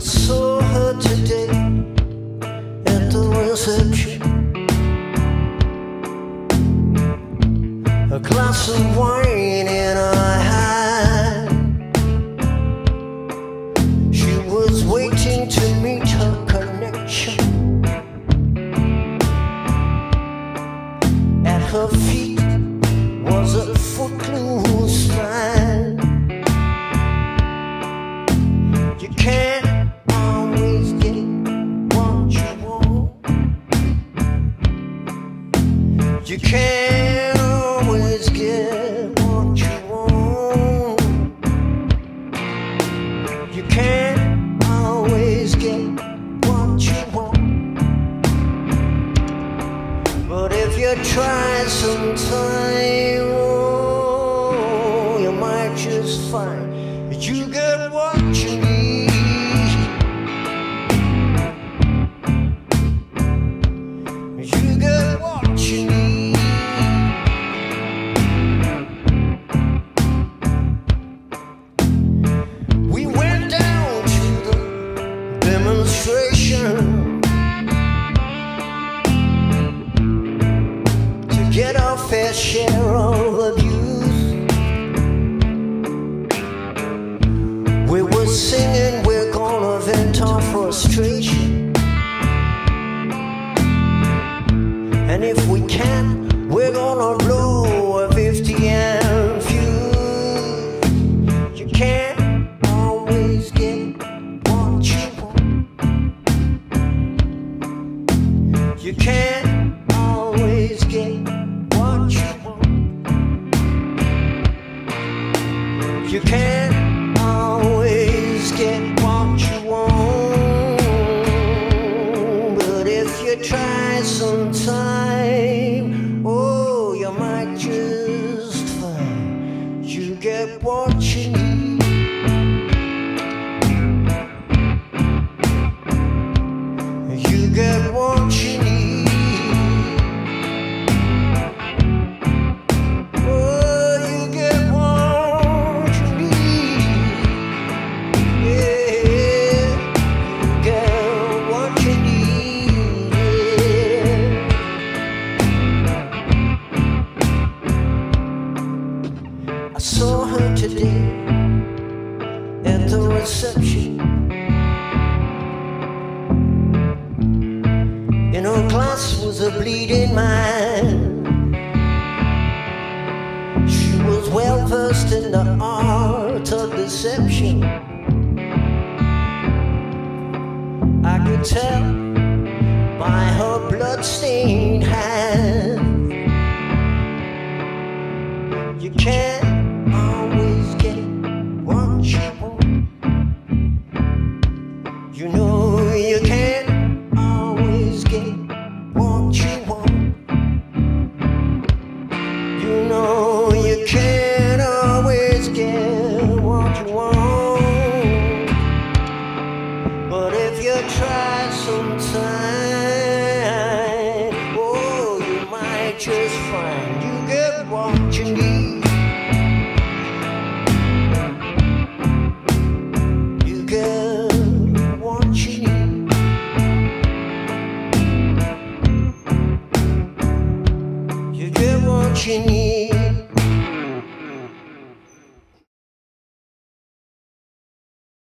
I saw her today at the reception. A glass of wine and a You can't always get what you want. You can't always get what you want. But if you try sometime, oh, you might just find that you get what. And if we can, reception. You know, class was a bleeding mind. She was well versed in the art of deception. I could tell by her bloodstained hand. You can't. find you get what you need. You get what you need. You get what you need.